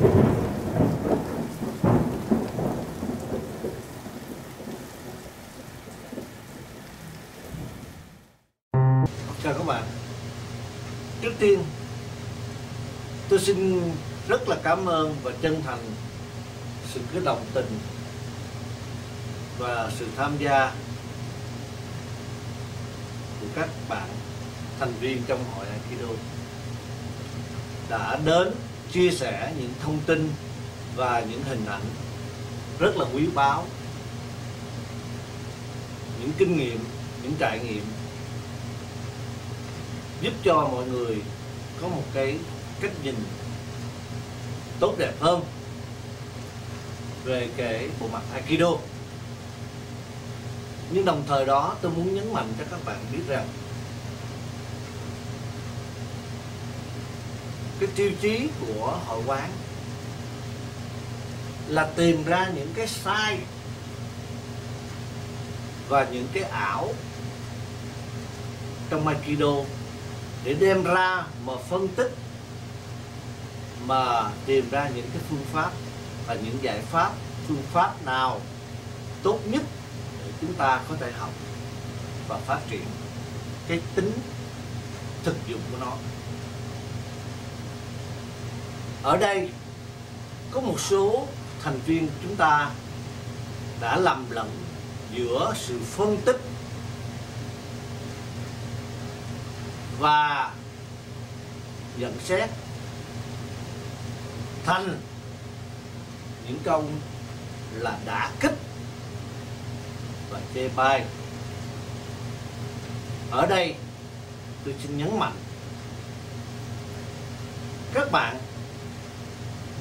Chào các bạn. Trước tiên, Tôi xin rất là cảm ơn và chân thành sự cái đồng tình và sự tham gia của các bạn thành viên trong hội Aikido đã đến chia sẻ những thông tin và những hình ảnh rất là quý báu, những kinh nghiệm, những trải nghiệm, giúp cho mọi người có một cái cách nhìn tốt đẹp hơn về cái bộ mặt Aikido. Nhưng đồng thời đó, tôi muốn nhấn mạnh cho các bạn biết rằng cái tiêu chí của hội quán là tìm ra những cái sai và những cái ảo trong Aikido để đem ra mà phân tích, mà tìm ra những cái phương pháp và những giải pháp, phương pháp nào tốt nhất để chúng ta có thể học và phát triển cái tính thực dụng của nó ở đây, có một số thành viên chúng ta đã lầm lẫn giữa sự phân tích và nhận xét thành những câu là đã kích và chê bai. Ở đây, tôi xin nhấn mạnh, các bạn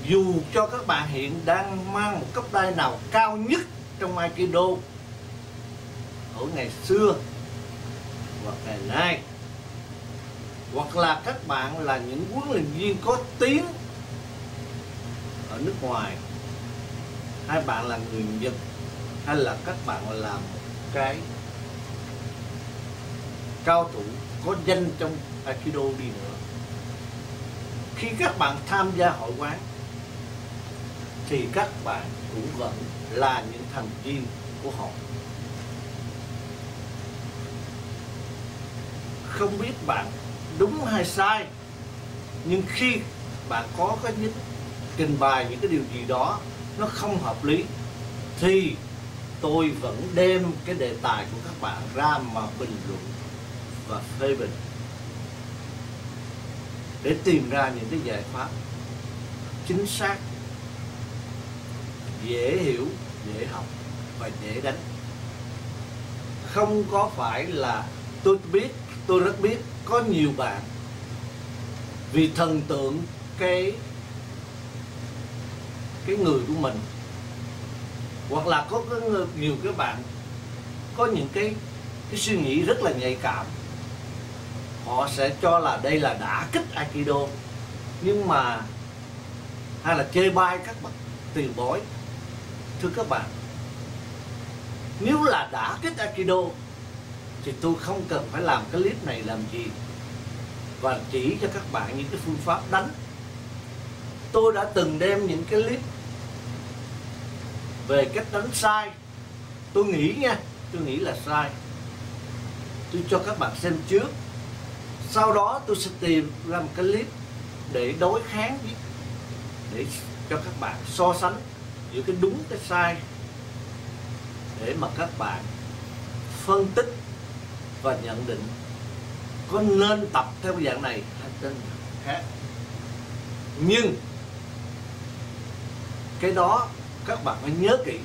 dù cho các bạn hiện đang mang một cấp đai nào cao nhất trong Aikido, ở ngày xưa hoặc ngày nay, hoặc là các bạn là những huấn luyện viên có tiếng ở nước ngoài, hai bạn là người Nhật hay là các bạn là một cái cao thủ có danh trong Aikido đi nữa, khi các bạn tham gia hội quán thì các bạn cũng vẫn là những thành viên của họ. Không biết bạn đúng hay sai, nhưng khi bạn có cái những, trình bày những cái điều gì đó nó không hợp lý, thì tôi vẫn đem cái đề tài của các bạn ra mà bình luận và phê bình để tìm ra những cái giải pháp chính xác dễ hiểu, dễ học và dễ đánh. Không có phải là tôi biết, tôi rất biết, có nhiều bạn vì thần tượng cái cái người của mình. Hoặc là có cái nhiều cái bạn có những cái cái suy nghĩ rất là nhạy cảm. Họ sẽ cho là đây là đã kích aikido, nhưng mà hay là chê bai các bậc tiền bối thưa các bạn, nếu là đã kích aikido thì tôi không cần phải làm cái clip này làm gì. Và chỉ cho các bạn những cái phương pháp đánh. Tôi đã từng đem những cái clip về cách đánh sai. Tôi nghĩ nha, tôi nghĩ là sai. Tôi cho các bạn xem trước. Sau đó tôi sẽ tìm ra một cái clip để đối kháng với để cho các bạn so sánh giữa cái đúng cái sai để mà các bạn phân tích và nhận định có nên tập theo dạng này hay tên khác. Nhưng cái đó các bạn phải nhớ kỹ,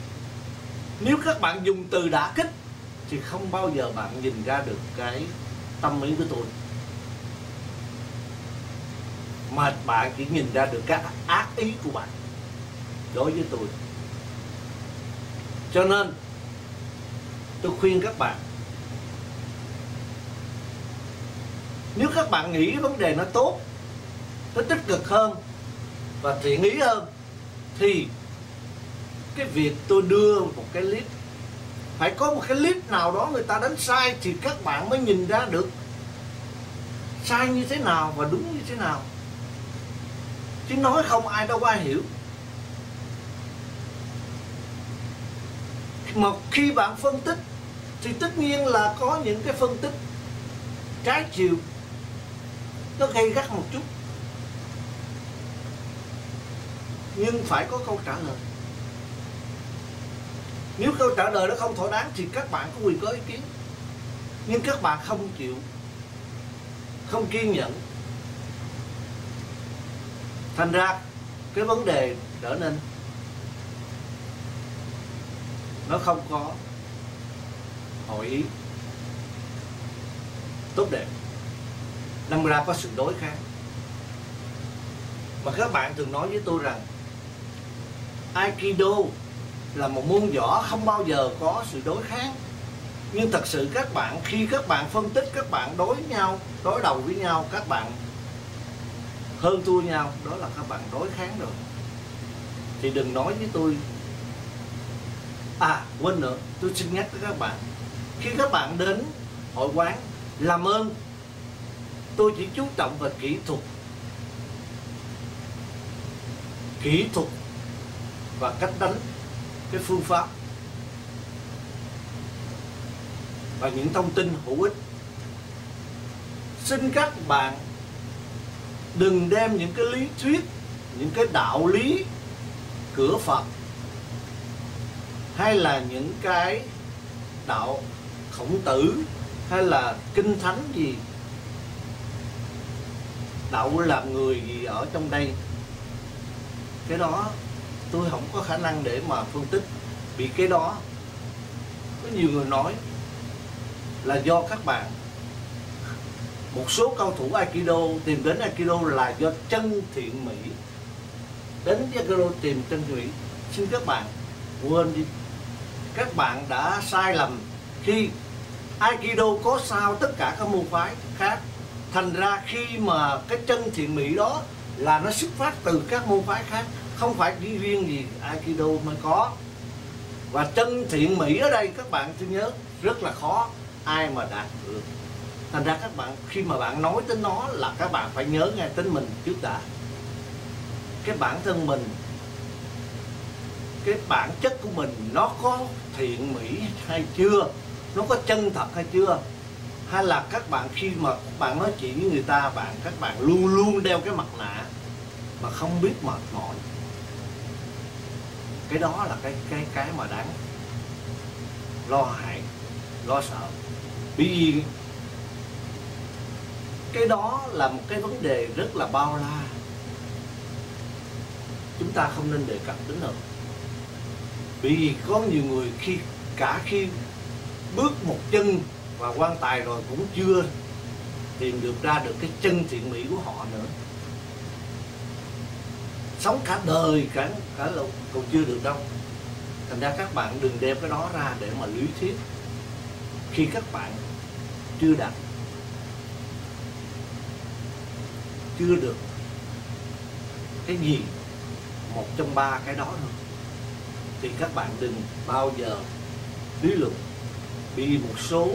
nếu các bạn dùng từ đã kích thì không bao giờ bạn nhìn ra được cái tâm ý của tôi. Mà bạn chỉ nhìn ra được cái ác ý của bạn đối với tôi. Cho nên, tôi khuyên các bạn, nếu các bạn nghĩ vấn đề nó tốt, nó tích cực hơn và thiện ý hơn, thì cái việc tôi đưa một cái clip, phải có một cái clip nào đó người ta đánh sai thì các bạn mới nhìn ra được sai như thế nào và đúng như thế nào. Chứ nói không ai đâu ai hiểu. Mà khi bạn phân tích, thì tất nhiên là có những cái phân tích trái chiều nó gây gắt một chút. Nhưng phải có câu trả lời. Nếu câu trả lời nó không thỏa đáng thì các bạn có quyền có ý kiến. Nhưng các bạn không chịu, không kiên nhẫn. Thành ra cái vấn đề trở nên nó không có hội ý. Tốt đẹp. Đâm ra có sự đối kháng. Mà các bạn thường nói với tôi rằng, Aikido là một môn võ không bao giờ có sự đối kháng. Nhưng thật sự các bạn, khi các bạn phân tích, các bạn đối nhau, đối đầu với nhau, các bạn hơn thua nhau, đó là các bạn đối kháng rồi. Thì đừng nói với tôi à quên nữa, tôi xin nhắc với các bạn. Khi các bạn đến hội quán làm ơn, tôi chỉ chú trọng về kỹ thuật. Kỹ thuật và cách đánh, cái phương pháp. Và những thông tin hữu ích. Xin các bạn đừng đem những cái lý thuyết, những cái đạo lý, cửa phật hay là những cái đạo khổng tử, hay là kinh thánh gì? Đạo làm người gì ở trong đây? Cái đó tôi không có khả năng để mà phân tích, vì cái đó có nhiều người nói là do các bạn. Một số cao thủ Aikido, tìm đến Aikido là do chân thiện mỹ. Đến Aikido tìm chân thiện mỹ. Xin các bạn quên đi các bạn đã sai lầm khi Aikido có sao tất cả các môn phái khác. Thành ra khi mà cái chân thiện mỹ đó là nó xuất phát từ các môn phái khác, không phải chỉ riêng gì Aikido mới có. Và chân thiện mỹ ở đây, các bạn tôi nhớ, rất là khó, ai mà đạt được. Thành ra các bạn, khi mà bạn nói tới nó là các bạn phải nhớ ngay tính mình trước đã. Cái bản thân mình, cái bản chất của mình, nó có thiện mỹ hay chưa? Nó có chân thật hay chưa? Hay là các bạn khi mà bạn nói chuyện với người ta, bạn, các bạn luôn luôn đeo cái mặt nạ mà không biết mệt mỏi? Cái đó là cái cái cái mà đáng lo hại, lo sợ. Bởi vì cái đó là một cái vấn đề rất là bao la. Chúng ta không nên đề cập đến nữa bởi vì có nhiều người khi, cả khi bước một chân và quan tài rồi cũng chưa tìm được ra được cái chân thiện mỹ của họ nữa. Sống cả đời, cả cả lục còn chưa được đâu. Thành ra các bạn đừng đem cái đó ra để mà lý thuyết khi các bạn chưa đạt, chưa được cái gì một trong ba cái đó nữa thì các bạn đừng bao giờ lý luận. Vì một số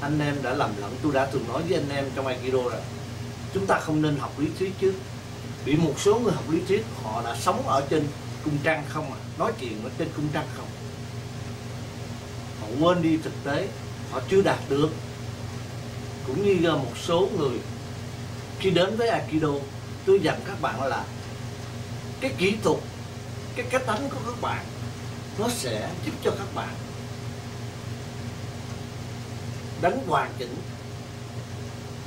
anh em đã lầm lẫn. Tôi đã từng nói với anh em trong Aikido rồi. Chúng ta không nên học lý thuyết chứ. Bị một số người học lý thuyết, họ đã sống ở trên cung trăng không à? Nói chuyện ở trên cung trăng không? Họ quên đi thực tế. Họ chưa đạt được. Cũng như một số người, khi đến với Aikido, tôi dặn các bạn là cái kỹ thuật, cái cách đánh của các bạn nó sẽ giúp cho các bạn đánh hoàn chỉnh.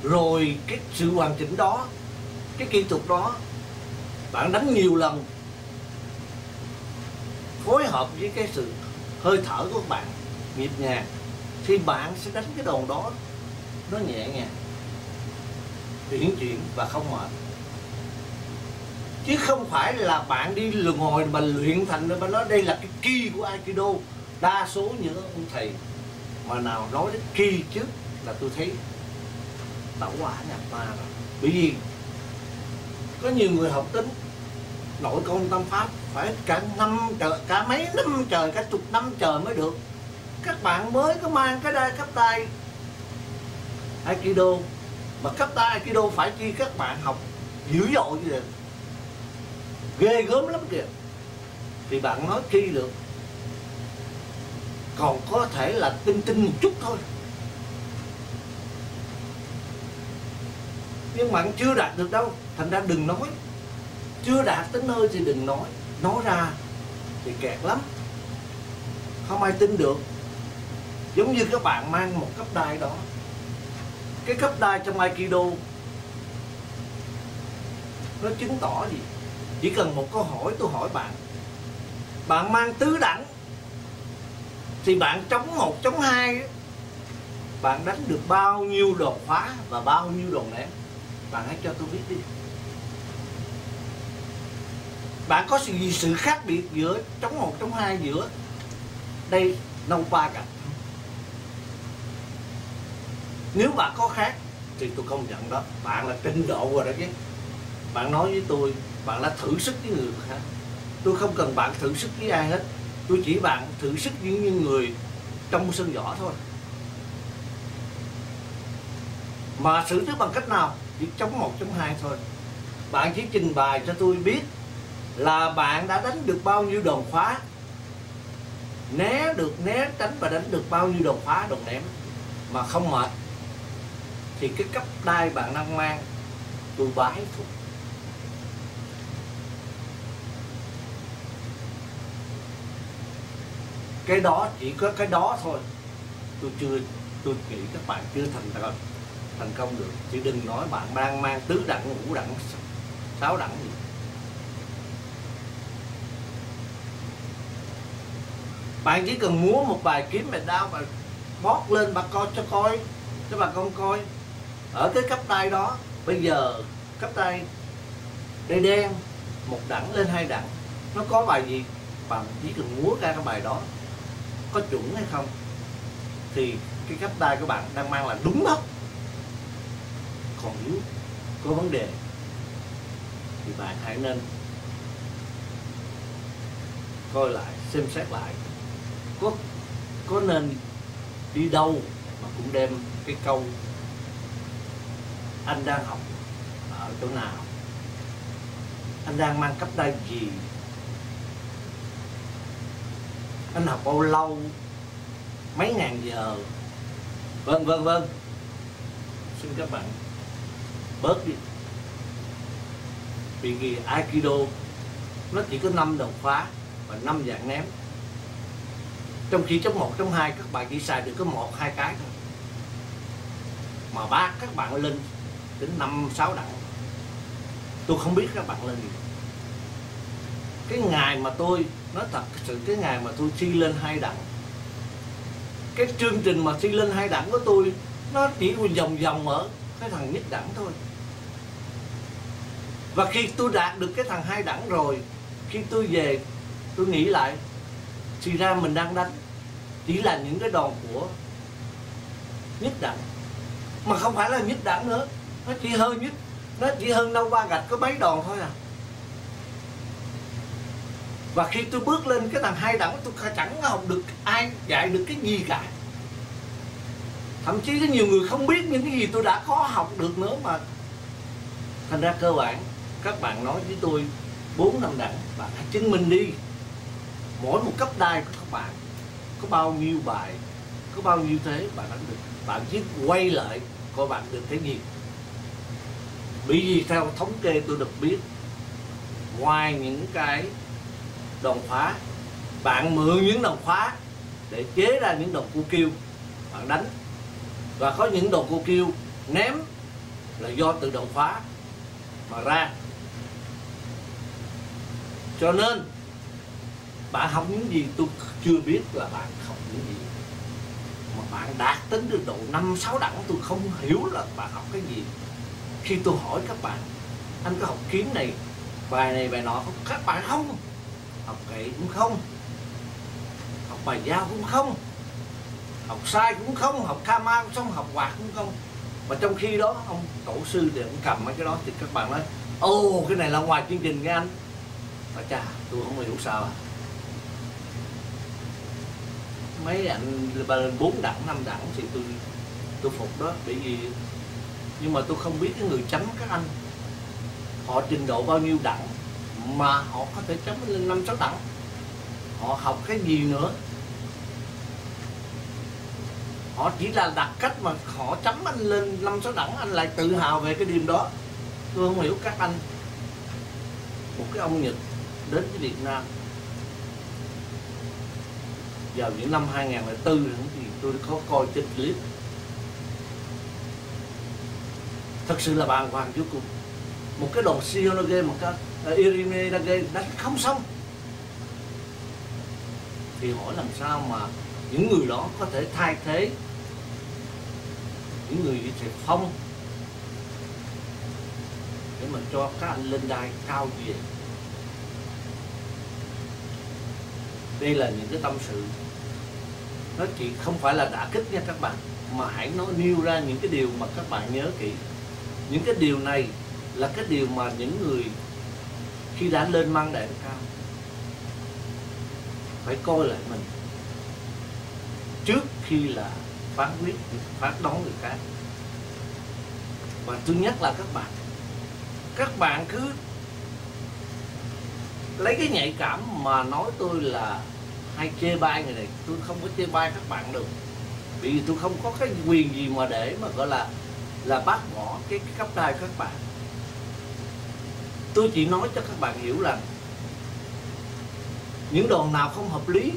Rồi cái sự hoàn chỉnh đó, cái kỹ thuật đó, bạn đánh nhiều lần, phối hợp với cái sự hơi thở của bạn, nhịp nhàng, thì bạn sẽ đánh cái đòn đó nó nhẹ nhàng, uyển chuyển và không mệt chứ không phải là bạn đi ngồi mà luyện thành mà nói đây là cái kỳ của aikido. Đa số những ông thầy mà nào nói đến kỳ trước là tôi thấy tẩu quả nhập ma rồi. Bởi vì có nhiều người học tính nội công tâm pháp phải cả năm trời, cả mấy năm trời, cả chục năm trời mới được. Các bạn mới có mang cái đai cấp tay aikido. Mà cấp tay aikido phải chi các bạn học dữ dội như vậy ghê gớm lắm kìa. Thì bạn nói chi được còn có thể là tinh tinh một chút thôi. Nhưng bạn chưa đạt được đâu. Thành ra đừng nói. Chưa đạt tới nơi thì đừng nói. Nói ra thì kẹt lắm. Không ai tin được. Giống như các bạn mang một cấp đai đó. Cái cấp đai trong aikido, nó chứng tỏ gì? Chỉ cần một câu hỏi tôi hỏi bạn. Bạn mang tứ đẳng, thì bạn chống một, chống hai, bạn đánh được bao nhiêu đòn khóa và bao nhiêu đòn ném bạn hãy cho tôi biết đi. Bạn có sự gì sự khác biệt giữa chống một, chống hai giữa đây, nâu ba cả? Nếu bạn có khác thì tôi không nhận đó, bạn là trình độ rồi đó chứ. Bạn nói với tôi bạn đã thử sức với người khác. Tôi không cần bạn thử sức với ai hết. Tôi chỉ bạn thử sức với những người trong sân võ thôi. Mà xử lý bằng cách nào? Chỉ chống một, chống hai thôi. Bạn chỉ trình bày cho tôi biết là bạn đã đánh được bao nhiêu đòn khóa né được, né tránh và đánh được bao nhiêu đòn khóa đòn ném. Mà không mệt, thì cái cấp đai bạn đang mang, tôi bái phục. Cái đó chỉ có cái đó thôi. Tôi chưa, tôi nghĩ các bạn chưa thành công thành công được. Chứ đừng nói bạn đang mang tứ đẳng, ngũ đẳng, sáu đẳng gì. Bạn chỉ cần múa một bài kiếm mệt đau và bót lên bà coi, cho coi, cho bà con coi. Ở cái cấp tay đó, bây giờ cấp tay đây đen, một đẳng lên hai đẳng. Nó có bài gì? Bạn chỉ cần múa ra cái bài đó có chuẩn hay không, thì cái cấp đai của bạn đang mang là đúng đó. Còn nếu có vấn đề, thì bạn hãy nên coi lại, xem xét lại có có nên đi đâu mà cũng đem cái câu anh đang học ở chỗ nào? Anh đang mang cấp đai gì anh học bao lâu? Mấy ngàn giờ? Vân vân vân xin các bạn bớt đi. Vì vì aikido, nó chỉ có 5 đầu khóa và năm dạng ném. Trong khi chống một chống hai, các bạn chỉ xài được có một, hai cái thôi. Mà ba các bạn lên đến năm, sáu đẳng. Tôi không biết các bạn lên gì. Cái ngày mà tôi nói thật sự cái ngày mà tôi thi lên hai đẳng cái chương trình mà thi lên hai đẳng của tôi, nó chỉ vòng vòng ở cái thằng nhất đẳng thôi. Và khi tôi đạt được cái thằng hai đẳng rồi, khi tôi về, tôi nghĩ lại, thì ra mình đang đánh, chỉ là những cái đòn của nhất đẳng mà không phải là nhất đẳng nữa, nó chỉ hơn nhất nó chỉ hơn đâu ba gạch có mấy đòn thôi à và khi tôi bước lên cái tầng hai đẳng, tôi chẳng học được ai dạy được cái gì cả. Thậm chí có nhiều người không biết những cái gì tôi đã có học được nữa mà. Thành ra cơ bản, các bạn nói với tôi, bốn năm đẳng, bạn hãy chứng minh đi. Mỗi một cấp đai của các bạn, có bao nhiêu bài, có bao nhiêu thế, bạn đã được, bạn chỉ quay lại, coi bạn được cái gì. Bởi vì theo thống kê tôi được biết, ngoài những cái đồng khóa. Bạn mượn những đồng khóa để chế ra những đồng cu kêu bạn đánh. Và có những đồng cu kêu ném là do từ đồng khóa mà ra. Cho nên, bạn học những gì tôi chưa biết là bạn học những gì. Mà bạn đạt đến được độ năm, sáu đẳng, tôi không hiểu là bạn học cái gì. Khi tôi hỏi các bạn, anh có học kiếm này, bài này, bài nọ không? Các bạn không học kệ cũng không. Học bài giao cũng không. Học sai cũng không. Học kama cũng không. Học quạt cũng không. Mà trong khi đó, ông tổ sư thì ông cầm mấy cái đó thì các bạn nói ô cái này là ngoài chương trình nghe anh. Và chà, tôi không hiểu sao à. Mấy anh bốn đẳng năm đẳng thì tôi tôi phục đó, bởi vì nhưng mà tôi không biết cái người chấm các anh, họ trình độ bao nhiêu đẳng mà họ có thể chấm lên năm sáu đẳng họ học cái gì nữa? Họ chỉ là đặt cách mà họ chấm anh lên năm sáu đẳng anh lại tự hào về cái điểm đó. Tôi không hiểu các anh. Một cái ông Nhật đến với Việt Nam. Vào những năm 2004 thì tôi có coi trên clip. Thật sự là bàng hoàng vô cùng. Một cái đồ siêu nó ghê một cái uh, đang ghê đánh không xong. Thì hỏi làm sao mà những người đó có thể thay thế những người như thầy Phong? Để mà cho các anh lên đài cao về. Đây là những cái tâm sự nó chỉ không phải là đả kích nha các bạn mà hãy nói nêu ra những cái điều mà các bạn nhớ kỹ. Những cái điều này là cái điều mà những người khi đã lên mang đại cao phải coi lại mình. Trước khi là phán quyết phán đoán người khác. Và thứ nhất là các bạn. Các bạn cứ lấy cái nhạy cảm mà nói tôi là hay chê bai người này. Tôi không có chê bai các bạn được. Vì tôi không có cái quyền gì mà để mà gọi là là bác bỏ cái, cái cấp đai các bạn tôi chỉ nói cho các bạn hiểu là những đoàn nào không hợp lý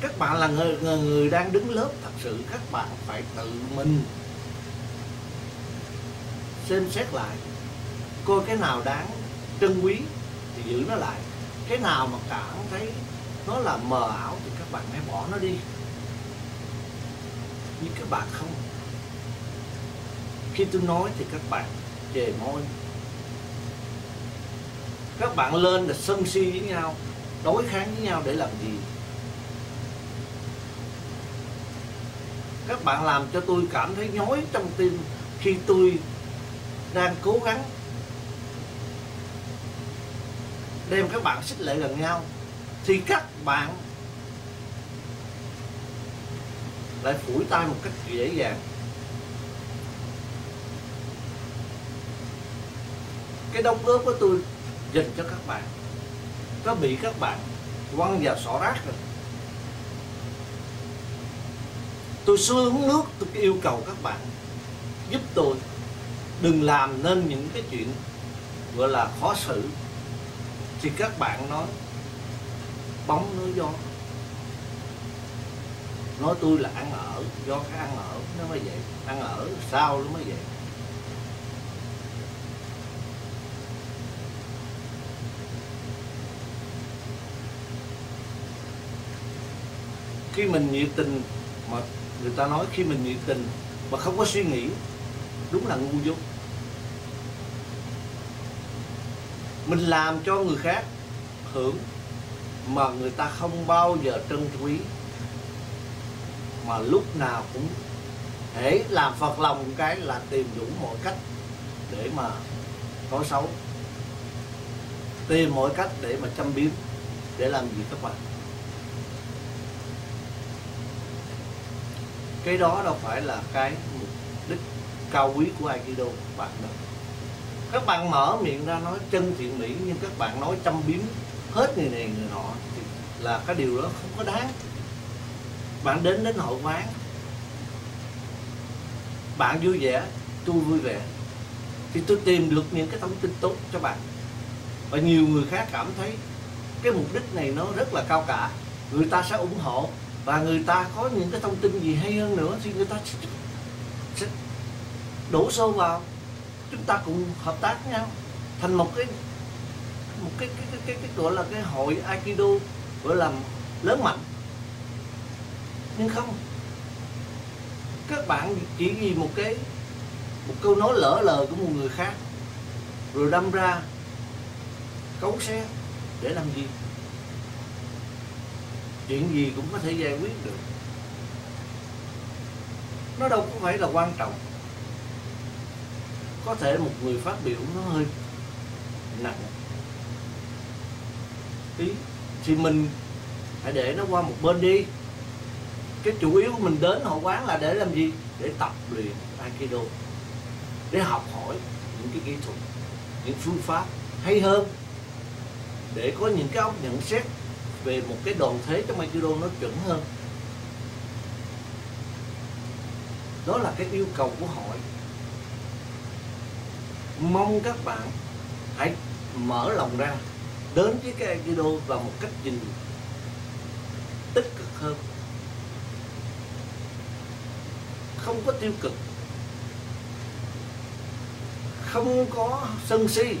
các bạn là người, người, người đang đứng lớp thật sự các bạn phải tự mình xem xét lại coi cái nào đáng trân quý thì giữ nó lại. Cái nào mà cảm thấy nó là mờ ảo thì các bạn hãy bỏ nó đi. Nhưng các bạn không. Khi tôi nói thì các bạn chề môi các bạn lên là sân si với nhau, đối kháng với nhau để làm gì? Các bạn làm cho tôi cảm thấy nhói trong tim khi tôi đang cố gắng đem các bạn xích lại gần nhau, thì các bạn lại phủi tay một cách dễ dàng. Cái đóng góp của tôi dành cho các bạn. Có bị các bạn quăng vào sọ rác rồi. Tôi xuống nước, tôi yêu cầu các bạn giúp tôi đừng làm nên những cái chuyện gọi là khó xử. Thì các bạn nói, bóng nói gió. Nói tôi là ăn ở, do cái ăn ở nó mới vậy, ăn ở sao nó mới vậy? Khi mình nhiệt tình mà người ta nói khi mình nhiệt tình mà không có suy nghĩ, đúng là ngu dốt. Mình làm cho người khác hưởng mà người ta không bao giờ trân quý. Mà lúc nào cũng hễ làm phật lòng cái là tìm đủ mọi cách để mà có xấu. Tìm mọi cách để mà chăm biếm, để làm gì các bạn? Cái đó đâu phải là cái mục đích cao quý của aikido các bạn đâu. Các bạn mở miệng ra nói chân thiện mỹ, nhưng các bạn nói châm biếm hết người này người nọ thì là cái điều đó không có đáng. Bạn đến đến hội quán bạn vui vẻ, tôi vui vẻ, thì tôi tìm được những cái thông tin tốt cho bạn. Và nhiều người khác cảm thấy cái mục đích này nó rất là cao cả, người ta sẽ ủng hộ và người ta có những cái thông tin gì hay hơn nữa thì người ta sẽ đổ sâu vào. Chúng ta cùng hợp tác với nhau. Thành một cái một cái cái cái cái, cái gọi là cái hội aikido gọi là lớn mạnh. Nhưng không. Các bạn chỉ vì một cái một câu nói lỡ lời của một người khác rồi đâm ra cấu xé để làm gì? Chuyện gì cũng có thể giải quyết được. Nó đâu có phải là quan trọng. Có thể một người phát biểu nó hơi nặng. Tí thì mình hãy để nó qua một bên đi. Cái chủ yếu mình đến hội quán là để làm gì? Để tập luyện aikido. Để học hỏi những cái kỹ thuật, những phương pháp hay hơn. Để có những cái óc nhận xét về một cái đoàn thế trong aikido nó chuẩn hơn. Đó là cái yêu cầu của hội. Mong các bạn hãy mở lòng ra đến với cái Aikido và một cách nhìn tích cực hơn. Không có tiêu cực. Không có sân si.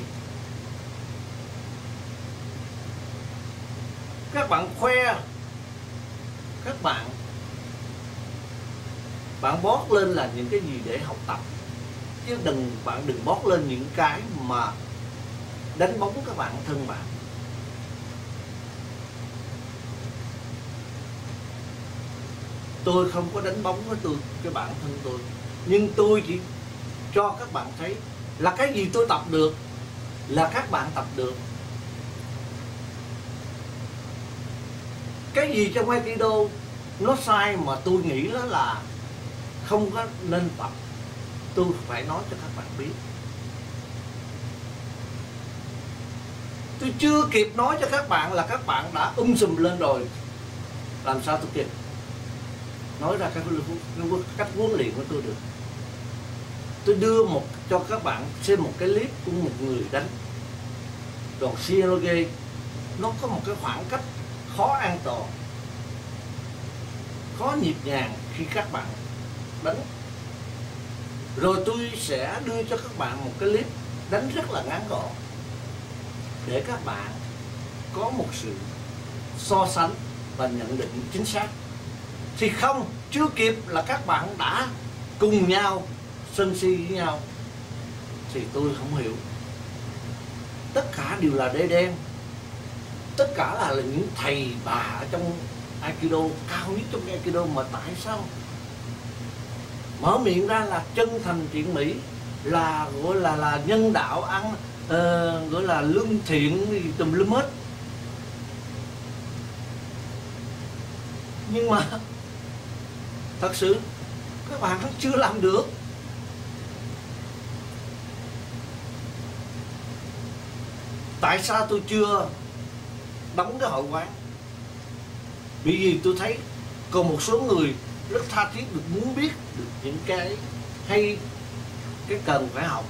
Các bạn khoe. Các bạn. Bạn bót lên là những cái gì để học tập. Chứ đừng, bạn đừng bót lên những cái mà đánh bóng các bạn thân bạn. Tôi không có đánh bóng với tôi, cái bản thân tôi. Nhưng tôi chỉ cho các bạn thấy là cái gì tôi tập được, là các bạn tập được. Cái gì trong Aikido nó sai mà tôi nghĩ đó là không có nên tập. Tôi phải nói cho các bạn biết. Tôi chưa kịp nói cho các bạn là các bạn đã um sùm lên rồi. Làm sao tôi kịp? Nói ra các cách huấn luyện của tôi được. Tôi đưa một cho các bạn xem một cái clip của một người đánh. Đoàn Shinoge nó có một cái khoảng cách khó an toàn, khó nhịp nhàng khi các bạn đánh. Rồi tôi sẽ đưa cho các bạn một cái clip đánh rất là ngắn gọn để các bạn có một sự so sánh và nhận định chính xác. Thì không, chưa kịp là các bạn đã cùng nhau, sân si với nhau, thì tôi không hiểu. Tất cả đều là đê đen tất cả là, là những thầy bà ở trong Aikido cao nhất trong Aikido mà tại sao mở miệng ra là chân thành thiện mỹ là gọi là là nhân đạo ăn uh, gọi là lương thiện tùm lum hết. Nhưng mà thật sự các bạn chưa làm được. Tại sao tôi chưa đóng cái hội quán. Bởi vì tôi thấy còn một số người rất tha thiết được muốn biết được những cái hay cái cần phải học.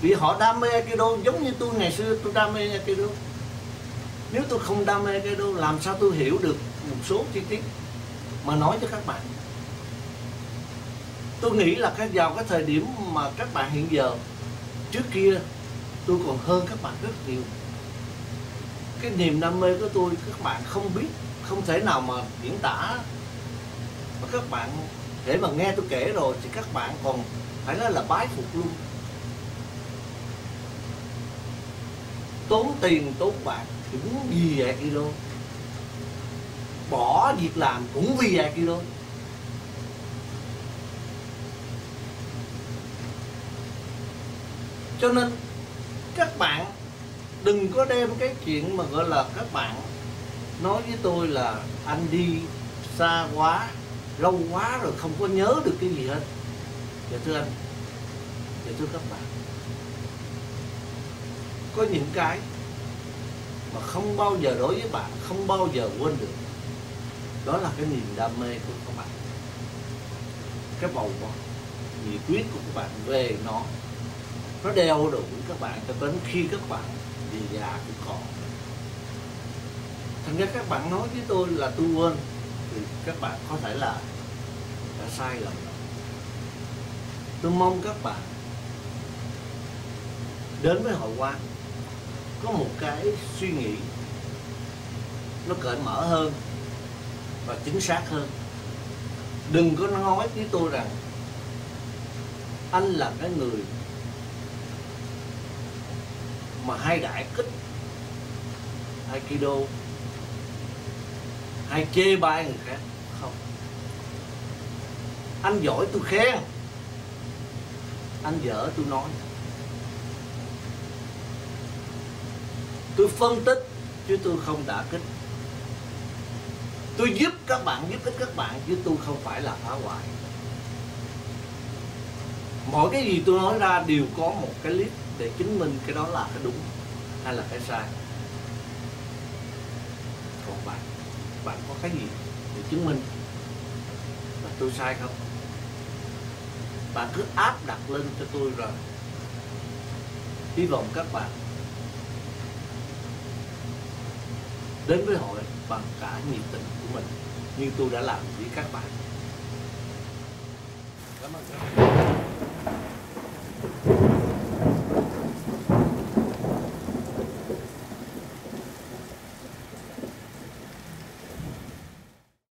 Vì họ đam mê Aikido giống như tôi ngày xưa tôi đam mê Aikido. Nếu tôi không đam mê Aikido, làm sao tôi hiểu được một số chi tiết mà nói cho các bạn? Tôi nghĩ là cái vào cái thời điểm mà các bạn hiện giờ, trước kia tôi còn hơn các bạn rất nhiều cái niềm đam mê của tôi, các bạn không biết, không thể nào mà diễn tả. Và các bạn để mà nghe tôi kể rồi thì các bạn còn phải nói là bái phục luôn. Tốn tiền, tốn bạc thì muốn gì vậy kilo bỏ việc làm cũng vì vậy kilo cho nên các bạn đừng có đem cái chuyện mà gọi là các bạn nói với tôi là anh đi xa quá, lâu quá rồi không có nhớ được cái gì hết. Dạ thưa anh dạ thưa các bạn. Có những cái mà không bao giờ đối với bạn, không bao giờ quên được. Đó là cái niềm đam mê của các bạn. Cái bầu nhiệt quyết của các bạn về nó nó đeo đuổi các bạn, cho đến khi các bạn về già cũng còn thành ra các bạn nói với tôi là tôi quên, thì các bạn có thể là đã sai lầm. Tôi mong các bạn đến với hội quán, có một cái suy nghĩ nó cởi mở hơn và chính xác hơn. Đừng có nói với tôi rằng anh là cái người mà hay đại kích aikido hay chê bai người khác, không. Anh giỏi tôi khen anh dở tôi nói. Tôi phân tích, chứ tôi không đả kích. Tôi giúp các bạn, giúp ích các bạn, chứ tôi không phải là phá hoại. Mỗi cái gì tôi nói ra đều có một cái clip để chứng minh cái đó là cái đúng hay là cái sai. Còn bạn bạn có cái gì để chứng minh là tôi sai không? Bạn cứ áp đặt lên cho tôi rồi. Hy vọng các bạn đến với hội bằng cả nhiệt tình của mình như tôi đã làm với các bạn. Cảm ơn các bạn.